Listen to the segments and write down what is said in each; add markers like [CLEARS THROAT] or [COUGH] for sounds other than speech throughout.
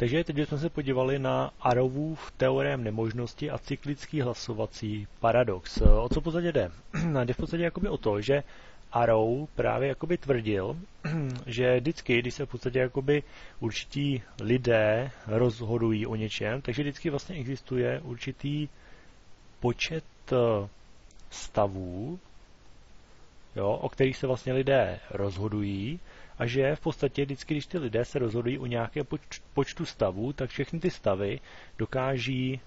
Takže teď jsme se podívali na Arovův teorem nemožnosti a cyklický hlasovací paradox. O co v podstatě jde? [CLEARS THROAT] Jde v podstatě jakoby o to, že Arrow právě jakoby tvrdil, [CLEARS THROAT] že vždycky, když se v podstatě jakoby určití lidé rozhodují o něčem, takže vždycky vlastně existuje určitý počet eh, stavů, jo, o kterých se vlastně lidé rozhodují a že v podstatě vždycky, když ty lidé se rozhodují o nějaké počtu stavů, tak všechny ty stavy dokáží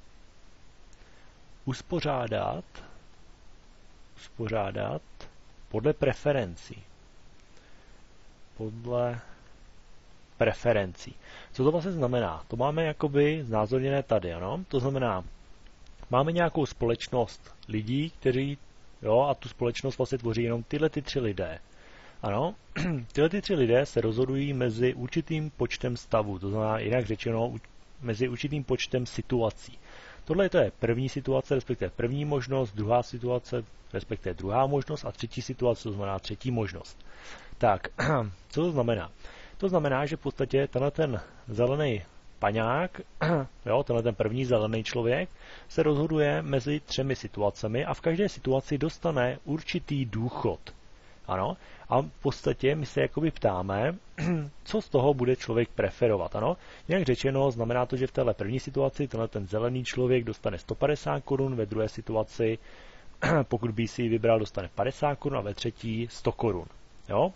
uspořádat, uspořádat podle preferencí. Podle preferencí. Co to vlastně znamená? To máme jakoby znázorněné tady, ano? To znamená, máme nějakou společnost lidí, kteří, jo, a tu společnost vlastně tvoří jenom tyhle ty tři lidé. Ano, [CLEARS THROAT] tyhle ty tři lidé se rozhodují mezi určitým počtem stavů, to znamená jinak řečeno mezi určitým počtem situací. Tohle to je první situace, respektive první možnost, druhá situace, respektive druhá možnost a třetí situace, to znamená třetí možnost. Tak, [CLEARS THROAT] co to znamená? To znamená, že v podstatě tenhle ten zelený paňák, [CLEARS THROAT] jo, tenhle ten první zelený člověk, se rozhoduje mezi třemi situacemi a v každé situaci dostane určitý důchod. Ano, a v podstatě my se jakoby ptáme, [CLEARS THROAT] co z toho bude člověk preferovat. Ano, jak řečeno, znamená to, že v téhle první situaci tenhle ten zelený člověk dostane 150 korun, ve druhé situaci, [CLEARS THROAT] pokud by si ji vybral, dostane 50 korun a ve třetí 100 korun. Jo?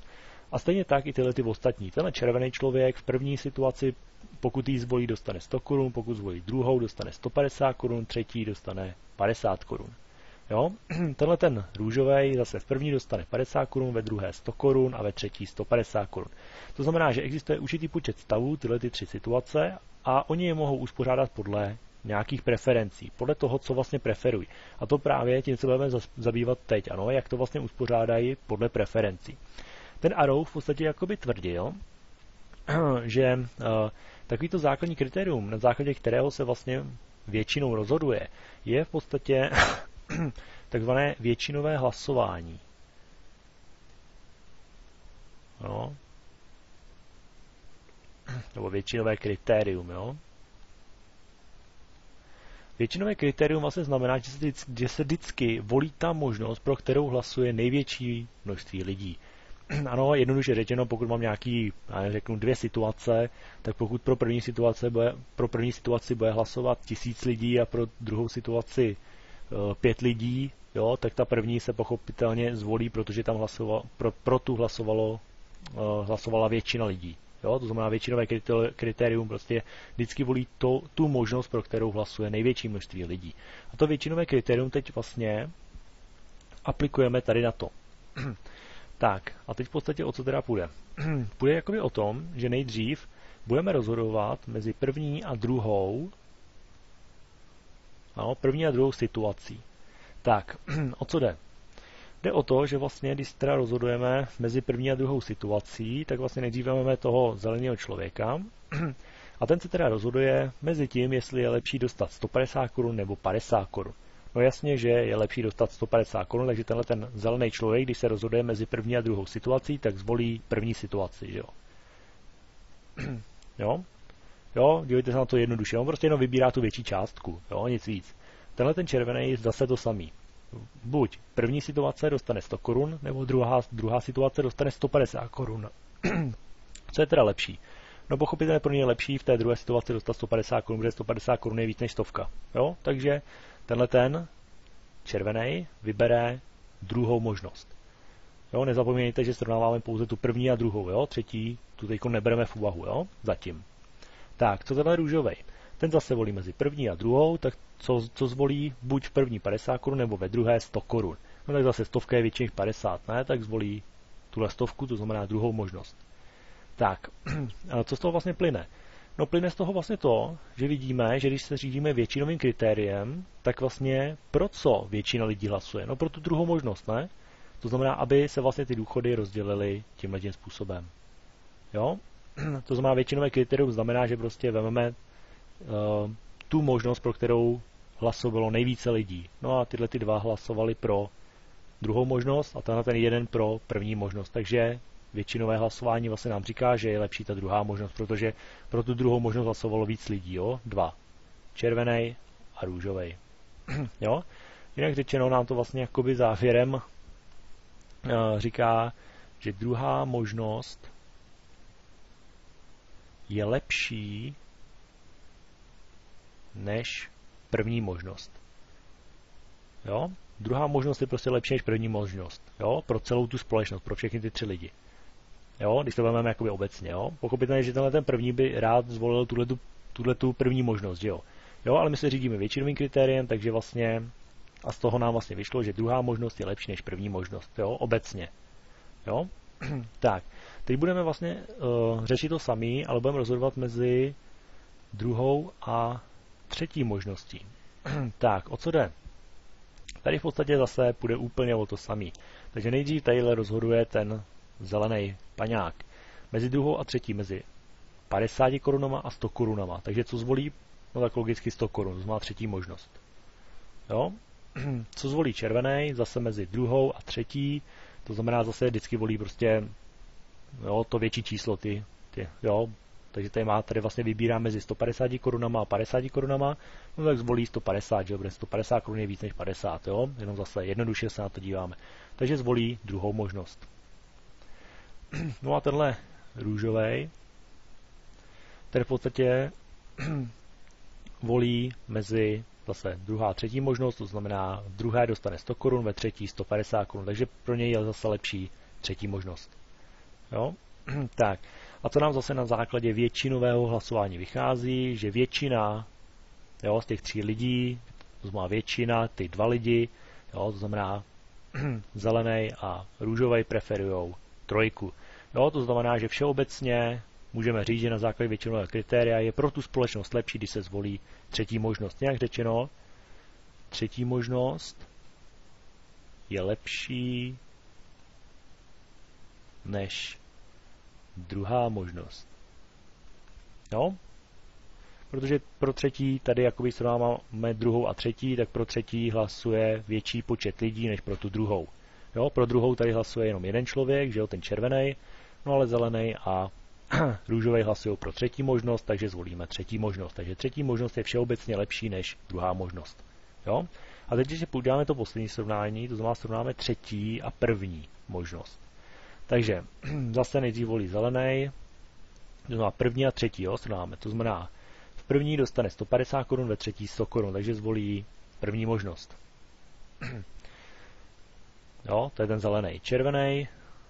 A stejně tak i tyhle ty ostatní. Tenhle červený člověk v první situaci, pokud ji zvolí, dostane 100 korun, pokud zvolí druhou, dostane 150 korun, třetí dostane 50 korun. Jo? [CLEARS THROAT] Tenhle ten růžový zase v první dostane 50 korun, ve druhé 100 korun a ve třetí 150 korun. To znamená, že existuje určitý počet stavů, tyhle ty tři situace, a oni je mohou uspořádat podle nějakých preferencí, podle toho, co vlastně preferují. A to právě tím se budeme zabývat teď, ano, jak to vlastně uspořádají podle preferencí. Ten Arrow v podstatě jakoby tvrdil, [CLEARS THROAT] že uh, takovýto základní kritérium, na základě kterého se vlastně většinou rozhoduje, je v podstatě [CLEARS THROAT] takzvané většinové hlasování. No. Nebo většinové kritérium, jo. Většinové kritérium vlastně znamená, že se, že se vždycky volí ta možnost, pro kterou hlasuje největší množství lidí. [CLEARS THROAT] Ano, jednoduše řečeno, pokud mám nějaký, já řeknu, dvě situace, tak pokud pro první, situace bude, pro první situaci bude hlasovat tisíc lidí a pro druhou situaci uh, pět lidí, jo, tak ta první se pochopitelně zvolí, protože tam hlasoval, pro, pro tu hlasovalo, uh, hlasovala většina lidí. Jo? To znamená většinové kritérium prostě vždycky volí to, tu možnost, pro kterou hlasuje největší množství lidí. A to většinové kritérium teď vlastně aplikujeme tady na to. [CLEARS THROAT] tak, a teď v podstatě o co teda půjde? [CLEARS THROAT] půjde jakoby o tom, že nejdřív budeme rozhodovat mezi první a druhou no, první a druhou situací. Tak, [CLEARS THROAT] o co jde? Jde o to, že vlastně, když teda rozhodujeme mezi první a druhou situací, tak vlastně nejdříve máme toho zeleného člověka [CLEARS THROAT] a ten se teda rozhoduje mezi tím, jestli je lepší dostat 150 korun nebo 50 korun. No jasně, že je lepší dostat 150 korun, takže tenhle ten zelený člověk, když se rozhoduje mezi první a druhou situací, tak zvolí první situaci, že jo. [CLEARS THROAT] jo? Jo, dívejte se na to jednoduše. On prostě jenom vybírá tu větší částku, jo, nic víc. Tenhle ten červený je zase to samý buď první situace dostane 100 korun, nebo druhá, druhá situace dostane 150 korun. [CLEARS THROAT] Co je teda lepší? No pochopitelně pro ně je lepší v té druhé situaci dostat 150 korun, protože 150 korun je víc než stovka. Jo? Takže tenhle ten červený vybere druhou možnost. Jo? Nezapomeňte, že srovnáváme pouze tu první a druhou. Jo? Třetí tu teď nebereme v úvahu. Jo? Zatím. Tak, co tenhle růžový? Ten zase volí mezi první a druhou, tak co, co zvolí buď v první 50 korun nebo ve druhé 100 korun. No tak zase stovka je většiných 50, ne? Tak zvolí tuhle stovku, to znamená druhou možnost. Tak, [CLEARS THROAT] co z toho vlastně plyne? No plyne z toho vlastně to, že vidíme, že když se řídíme většinovým kritériem, tak vlastně pro co většina lidí hlasuje? No pro tu druhou možnost, ne? To znamená, aby se vlastně ty důchody rozdělily tímhle tím způsobem. Jo? [CLEARS THROAT] To znamená, většinové kritérium znamená, že prostě vezmeme uh, tu možnost, pro kterou hlasovalo nejvíce lidí. No a tyhle ty dva hlasovali pro druhou možnost a tenhle ten jeden pro první možnost. Takže většinové hlasování vlastně nám říká, že je lepší ta druhá možnost, protože pro tu druhou možnost hlasovalo víc lidí, jo? Dva. Červený a růžový. [CLEARS THROAT] jo? Jinak řečeno nám to vlastně jakoby závěrem uh, říká, že druhá možnost je lepší než první možnost. Jo? Druhá možnost je prostě lepší než první možnost. Jo? Pro celou tu společnost, pro všechny ty tři lidi. Jo? Když to vezmeme jakoby obecně. Jo? Pochopitelně, že tenhle ten první by rád zvolil tuhle tu první možnost. Jo? jo? Ale my se řídíme většinovým kritériem, takže vlastně a z toho nám vlastně vyšlo, že druhá možnost je lepší než první možnost. Jo? Obecně. Jo? [CLEARS THROAT] tak, teď budeme vlastně uh, řešit to samý, ale budeme rozhodovat mezi druhou a třetí možností. [CLEARS THROAT] tak, o co jde? Tady v podstatě zase půjde úplně o to samý. Takže nejdřív tadyhle rozhoduje ten zelený paňák. Mezi druhou a třetí, mezi 50 korunama a 100 korunama. Takže co zvolí? No tak logicky 100 korun, to má třetí možnost. Jo? [CLEARS THROAT] Co zvolí červený? Zase mezi druhou a třetí. To znamená zase vždycky volí prostě jo, to větší číslo, ty, ty jo, takže tady má, tady vlastně vybírá mezi 150 korunama a 50 korunama, no tak zvolí 150, že protože 150 korun je víc než 50, jo, jenom zase jednoduše se na to díváme. Takže zvolí druhou možnost. [CLEARS THROAT] No a tenhle růžový, ten v podstatě [CLEARS THROAT] volí mezi zase druhá třetí možnost, to znamená druhé dostane 100 korun, ve třetí 150 korun, takže pro něj je zase lepší třetí možnost. Jo? [CLEARS THROAT] tak, a co nám zase na základě většinového hlasování vychází, že většina jo, z těch tří lidí, to znamená většina, ty dva lidi, jo, to znamená zelený a růžový preferují trojku. Jo, to znamená, že všeobecně můžeme říct, že na základě většinového kritéria je pro tu společnost lepší, když se zvolí třetí možnost. Nějak řečeno, třetí možnost je lepší než druhá možnost. Jo? Protože pro třetí, tady jakoby srovnáváme druhou a třetí, tak pro třetí hlasuje větší počet lidí než pro tu druhou. Jo? Pro druhou tady hlasuje jenom jeden člověk, že jo, ten červený, no ale zelený a [CLEARS THROAT] růžový hlasují pro třetí možnost, takže zvolíme třetí možnost. Takže třetí možnost je všeobecně lepší než druhá možnost. Jo? A teď, když uděláme to poslední srovnání, to znamená srovnáme třetí a první možnost. Takže [CLEARS THROAT] zase nejdřív volí zelený, to znamená první a třetí, jo, srovnáme. To znamená, v první dostane 150 korun, ve třetí 100 korun, takže zvolí první možnost. [CLEARS THROAT] Jo, to je ten zelený. Červený,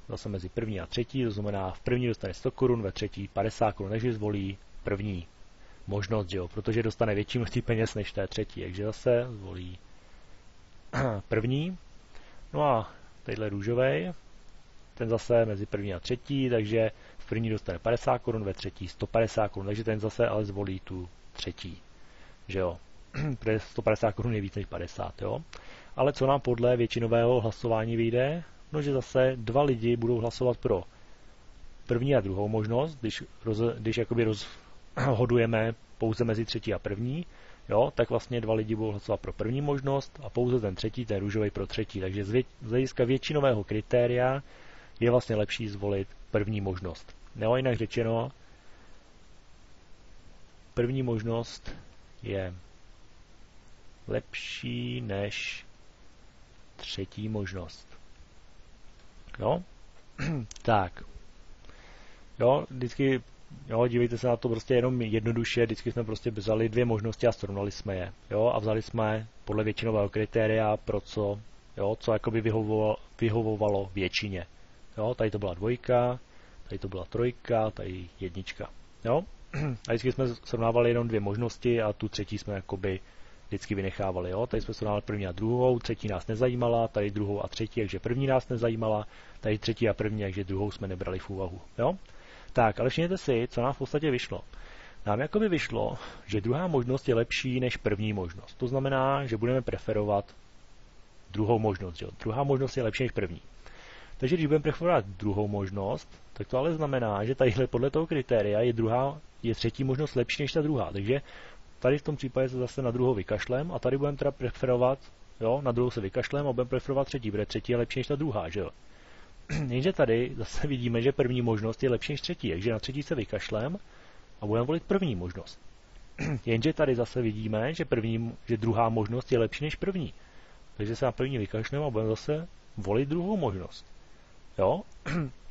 zase mezi první a třetí, to znamená v první dostane 100 korun, ve třetí 50 korun, takže zvolí první možnost, jo, protože dostane větší množství peněz než té třetí, takže zase zvolí [CLEARS THROAT] první. No a tadyhle růžový, ten zase mezi první a třetí, takže v první dostane 50 korun, ve třetí 150 korun, takže ten zase ale zvolí tu třetí, že jo. [CLEARS THROAT] Protože 150 korun je víc než 50, jo. Ale co nám podle většinového hlasování vyjde? No, že zase dva lidi budou hlasovat pro první a druhou možnost, když, roz, když jakoby rozhodujeme pouze mezi třetí a první, jo, tak vlastně dva lidi budou hlasovat pro první možnost a pouze ten třetí, ten růžový pro třetí. Takže z, vě, z hlediska většinového kritéria je vlastně lepší zvolit první možnost. Nebo jinak řečeno, první možnost je lepší než třetí možnost. Jo? [CLEARS THROAT] tak. Jo, vždycky, jo, dívejte se na to prostě jenom jednoduše, vždycky jsme prostě vzali dvě možnosti a srovnali jsme je. Jo, a vzali jsme podle většinového kritéria, pro co, jo, co jakoby vyhovovalo, vyhovovalo většině. Jo, tady to byla dvojka, tady to byla trojka, tady jednička. Jo? [CLEARS THROAT] A vždycky jsme srovnávali jenom dvě možnosti a tu třetí jsme jakoby vždycky vynechávali. Jo? Tady jsme srovnávali první a druhou, třetí nás nezajímala, tady druhou a třetí, takže první nás nezajímala, tady třetí a první, takže druhou jsme nebrali v úvahu. Jo? Tak, ale všimněte si, co nám v podstatě vyšlo. Nám jakoby vyšlo, že druhá možnost je lepší než první možnost. To znamená, že budeme preferovat druhou možnost. Že? Druhá možnost je lepší než první. Takže když budeme preferovat druhou možnost, tak to ale znamená, že tadyhle podle toho kritéria je, druhá, je třetí možnost lepší než ta druhá. Takže tady v tom případě se zase na druhou vykašlem a tady budeme teda preferovat, jo, na druhou se vykašlem a budeme preferovat třetí, protože třetí je lepší než ta druhá, že jo. [CLEARS THROAT] Jenže tady zase vidíme, že první možnost je lepší než třetí, takže na třetí se vykašlem a budeme volit první možnost. [CLEARS THROAT] Jenže tady zase vidíme, že, první, že druhá možnost je lepší než první. Takže se na první vykašleme a budeme zase volit druhou možnost. Jo? [CLEARS THROAT]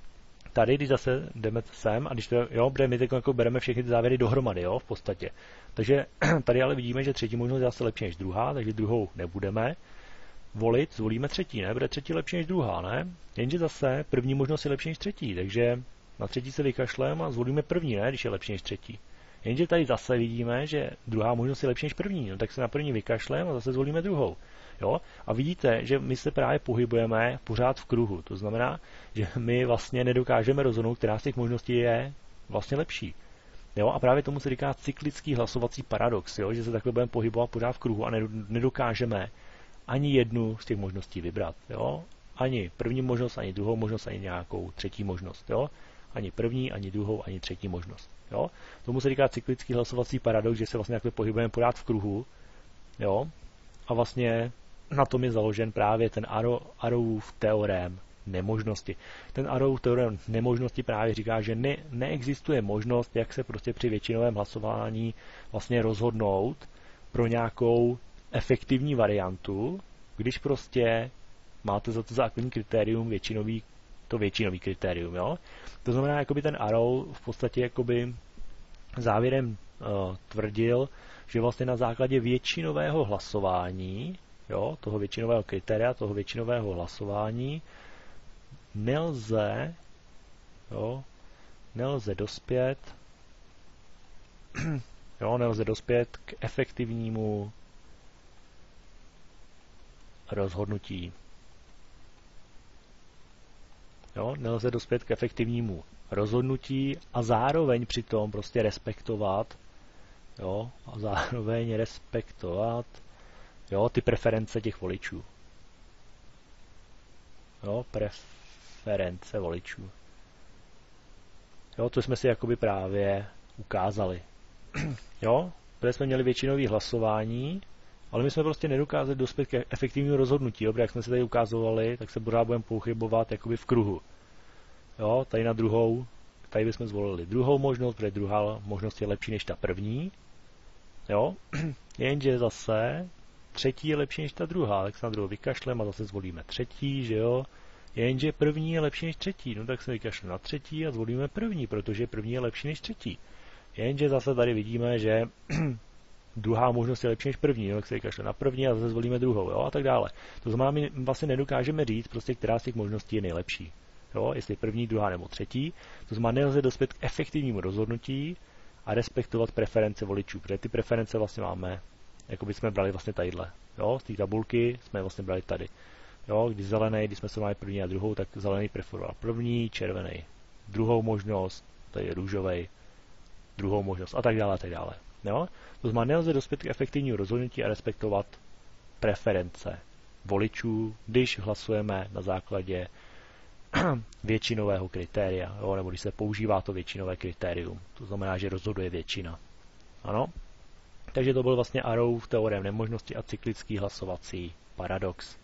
Tady, když zase jdeme sem a když to, jo, my teď jako bereme všechny ty závěry dohromady, jo, v podstatě. Takže [CLEARS THROAT] tady ale vidíme, že třetí možnost je zase lepší než druhá, takže druhou nebudeme volit, zvolíme třetí, ne? Bude třetí lepší než druhá, ne? Jenže zase první možnost je lepší než třetí, takže na třetí se vykašleme a zvolíme první, ne? Když je lepší než třetí. Jenže tady zase vidíme, že druhá možnost je lepší než první, no tak se na první vykašleme a zase zvolíme druhou. Jo? A vidíte, že my se právě pohybujeme pořád v kruhu. To znamená, že my vlastně nedokážeme rozhodnout, která z těch možností je vlastně lepší. Jo? A právě tomu se říká cyklický hlasovací paradox, jo? že se takhle budeme pohybovat pořád v kruhu a nedokážeme ani jednu z těch možností vybrat. Jo? Ani první možnost, ani druhou možnost, ani nějakou třetí možnost. Jo? Ani první, ani druhou, ani třetí možnost. Jo? Tomu se říká cyklický hlasovací paradox, že se vlastně takhle pohybujeme pořád v kruhu. Jo? A vlastně na tom je založen právě ten Arrowův teorém nemožnosti. Ten Arrowův teorém nemožnosti právě říká, že ne, neexistuje možnost, jak se prostě při většinovém hlasování vlastně rozhodnout pro nějakou efektivní variantu, když prostě máte za to základní kritérium většinový, to většinový kritérium, jo? To znamená, jakoby ten Arrow v podstatě jakoby závěrem uh, tvrdil, že vlastně na základě většinového hlasování, jo, toho většinového kritéria, toho většinového hlasování, nelze, jo, nelze dospět, [CLEARS THROAT] jo, nelze dospět k efektivnímu rozhodnutí. Jo, nelze dospět k efektivnímu rozhodnutí a zároveň přitom prostě respektovat, jo, a zároveň respektovat, jo, ty preference těch voličů. Jo, preference voličů. Jo, to jsme si jakoby právě ukázali. [CLEARS THROAT] jo, protože jsme měli většinový hlasování, ale my jsme prostě nedokázali dospět k efektivnímu rozhodnutí. Dobře, jak jsme se tady ukázovali, tak se pořád budeme pochybovat jakoby v kruhu. Jo, tady na druhou, tady bychom zvolili druhou možnost, protože druhá možnost je lepší než ta první. Jo, [CLEARS THROAT] jenže zase třetí je lepší než ta druhá, druhou vykašleme a zase zvolíme třetí, že jo. Jenže první je lepší než třetí, no tak se vykašleme na třetí a zvolíme první, protože první je lepší než třetí. Jenže zase tady vidíme, že [CLEARS THROAT] druhá možnost je lepší než první, jo, tak se vykašle na první a zase zvolíme druhou, jo, a tak dále. To znamená, my vlastně nedokážeme říct, prostě, která z těch možností je nejlepší. Jo, jestli první, druhá nebo třetí. To znamená, nelze dospět k efektivnímu rozhodnutí a respektovat preference voličů, protože ty preference vlastně máme, jako by jsme brali vlastně tadyhle. Jo, z té tabulky jsme vlastně brali tady. Jo, když zelený, když jsme se mali první a druhou, tak zelený preferoval první, červený druhou možnost, tady je růžový, druhou možnost a tak dále a tak dále. Jo? To znamená, nelze dospět k efektivnímu rozhodnutí a respektovat preference voličů, když hlasujeme na základě [CLEARS THROAT] většinového kritéria, jo? nebo když se používá to většinové kritérium. To znamená, že rozhoduje většina. Ano? Takže to byl vlastně Arrow teorem nemožnosti a cyklický hlasovací paradox.